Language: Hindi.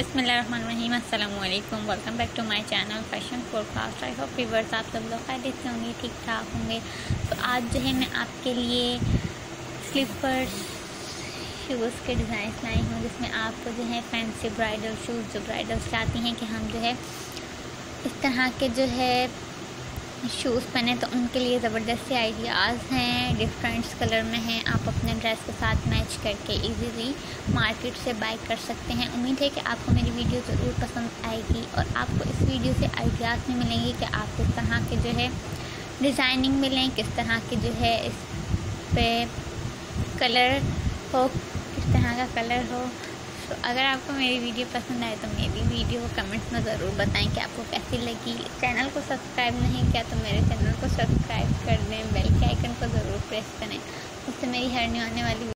बिसमीम welcome back to my channel fashion forecast I hope viewers आप सब लोग खैरियत से होंगे ठीक ठाक होंगे। तो आज जो है, मैं आपके लिए स्लीपर्स शूज़ के डिज़ाइन लाई हूँ, जिसमें आपको जो है फैंसी ब्राइडल शूज़ जो ब्राइडल्स चाहती हैं कि हम जो है, इस तरह के जो है शूज़ पहने तो उनके लिए ज़बरदस्त आइडियाज़ हैं डिफरेंट कलर में हैं। आप अपने ड्रेस के साथ मैच करके इजीली मार्केट से बाय कर सकते हैं। उम्मीद है कि आपको मेरी वीडियो ज़रूर पसंद आएगी और आपको इस वीडियो से आइडियाज़ भी मिलेंगे कि आप किस तरह के जो है डिज़ाइनिंग मिलें, किस तरह के जो है इस पर कलर हो, किस तरह का कलर हो। तो अगर आपको मेरी वीडियो पसंद आए तो मेरी वीडियो कमेंट्स में ज़रूर बताएँ कि आपको कैसी लगी। चैनल को सब्सक्राइब नहीं किया तो मेरे चैनल को सब्सक्राइब कर दें, बेल के आइकन को ज़रूर प्रेस करें। उससे मेरी हर आने वाली